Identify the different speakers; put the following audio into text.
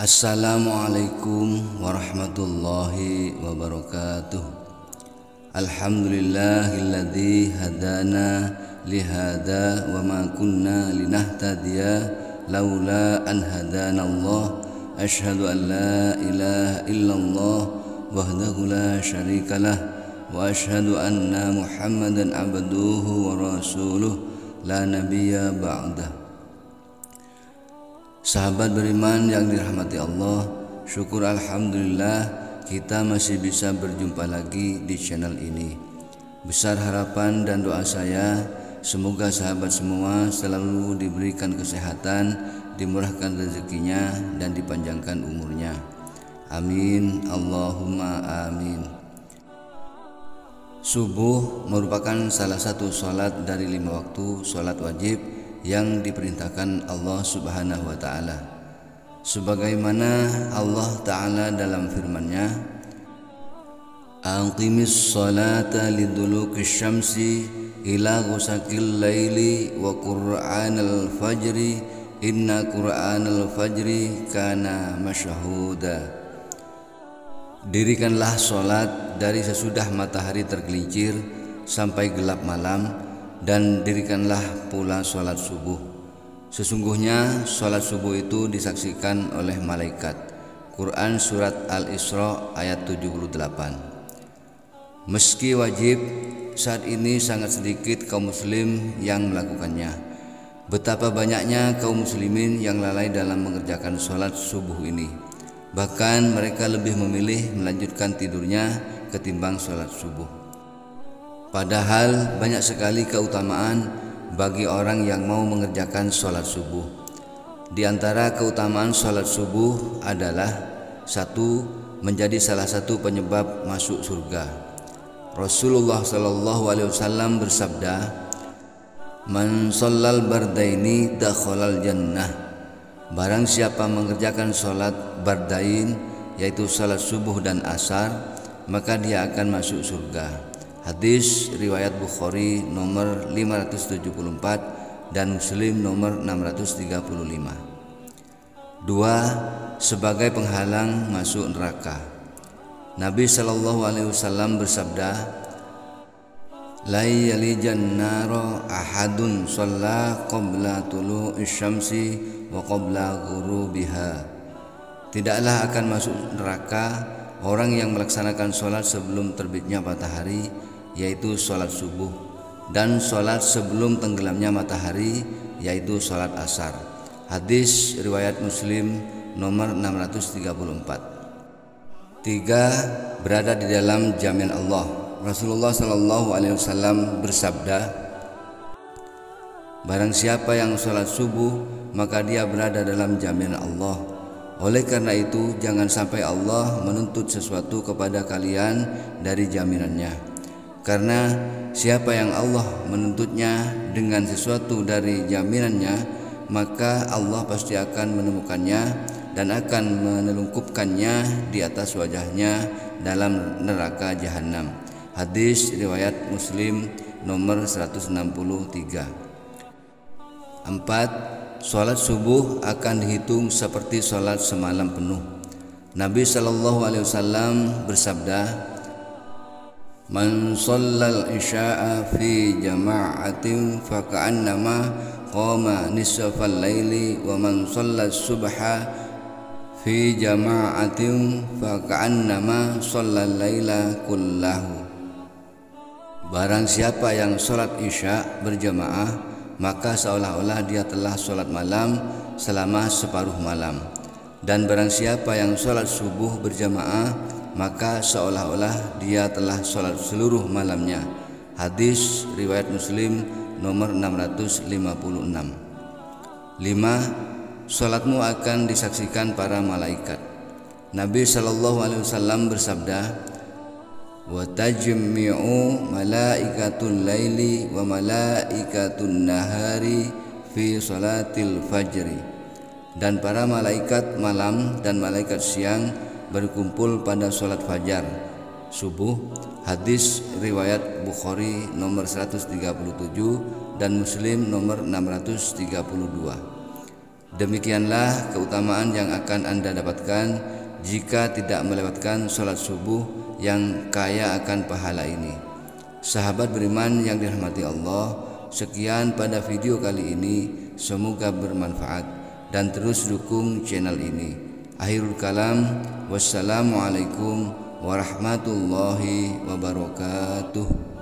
Speaker 1: Assalamualaikum warahmatullahi wabarakatuh Alhamdulillahilladzi hadana lihada wa ma kunna linahtadiya laula an hadana Allah Ashhadu an la ilaha illallah wahdahu la syarikalah wa ashhadu anna Muhammadan abduhu wa rasuluh la nabiyya ba'dah Sahabat beriman yang dirahmati Allah, syukur alhamdulillah kita masih bisa berjumpa lagi di channel ini. Besar harapan dan doa saya semoga sahabat semua selalu diberikan kesehatan, dimurahkan rezekinya dan dipanjangkan umurnya. Amin Allahumma amin. Subuh merupakan salah satu sholat dari lima waktu sholat wajib yang diperintahkan Allah Subhanahu wa taala. Sebagaimana Allah taala dalam firman-Nya, "Aqimis salata liduluki syamsi ila ghusaqil laili wa qur'anal fajri inna qur'anal fajri kana masyahuda." Dirikanlah solat dari sesudah matahari tergelincir sampai gelap malam dan dirikanlah pula sholat subuh. Sesungguhnya sholat subuh itu disaksikan oleh malaikat. Quran Surat Al-Isra ayat 78 Meski wajib, saat ini sangat sedikit kaum muslim yang melakukannya. Betapa banyaknya kaum muslimin yang lalai dalam mengerjakan sholat subuh ini. Bahkan mereka lebih memilih melanjutkan tidurnya ketimbang sholat subuh. Padahal banyak sekali keutamaan bagi orang yang mau mengerjakan sholat subuh. Di antara keutamaan sholat subuh adalah satu menjadi salah satu penyebab masuk surga. Rasulullah Shallallahu Alaihi Wasallam bersabda, "Man sholal bardaini dakhalal jannah." Barang siapa mengerjakan sholat bardain, yaitu sholat subuh dan asar, maka dia akan masuk surga. Hadis riwayat Bukhari nomor 574 dan Muslim nomor 635. Dua, sebagai penghalang masuk neraka. Nabi Shallallahu alaihi wasallam bersabda, "La yalijan naro ahadun shalla qabla tulu'i syamsi wa qabla ghurubiha." Tidaklah akan masuk neraka orang yang melaksanakan sholat sebelum terbitnya matahari yaitu sholat subuh dan sholat sebelum tenggelamnya matahari yaitu sholat asar. Hadis riwayat muslim nomor 634 tiga berada di dalam jamin Allah. Rasulullah Shallallahu Alaihi Wasallam bersabda Barang siapa yang sholat subuh maka dia berada dalam jaminan Allah. Oleh karena itu jangan sampai Allah menuntut sesuatu kepada kalian dari jaminannya karena siapa yang Allah menuntutnya dengan sesuatu dari jaminannya maka Allah pasti akan menemukannya dan akan menelungkupkannya di atas wajahnya dalam neraka jahanam hadis riwayat muslim nomor 163 4. Salat subuh akan dihitung seperti salat semalam penuh. Nabi Shallallahu Alaihi Wasallam bersabda, Man sallal isya'a fi jama'atin faka'annama qama nisfal laili wa man sallal subha fi jama'atin faka'annama sallal laila kullahu. Barang siapa yang sholat isya berjamaah maka seolah-olah dia telah sholat malam selama separuh malam. Dan barang siapa yang sholat subuh berjamaah maka seolah-olah dia telah sholat seluruh malamnya. Hadis riwayat Muslim nomor 656. 5. Sholatmu akan disaksikan para malaikat. Nabi Shallallahu Alaihi Wasallam bersabda, wa tajmi'u malaikatul laili wa malaikatun nahari fi salatil fajri dan para malaikat malam dan malaikat siang berkumpul pada sholat fajar subuh hadis riwayat Bukhari nomor 137 dan Muslim nomor 632 Demikianlah keutamaan yang akan Anda dapatkan jika tidak melewatkan sholat subuh yang kaya akan pahala ini. Sahabat beriman yang dirahmati Allah, sekian pada video kali ini. Semoga bermanfaat dan terus dukung channel ini. Akhirul kalam, wassalamualaikum warahmatullahi wabarakatuh.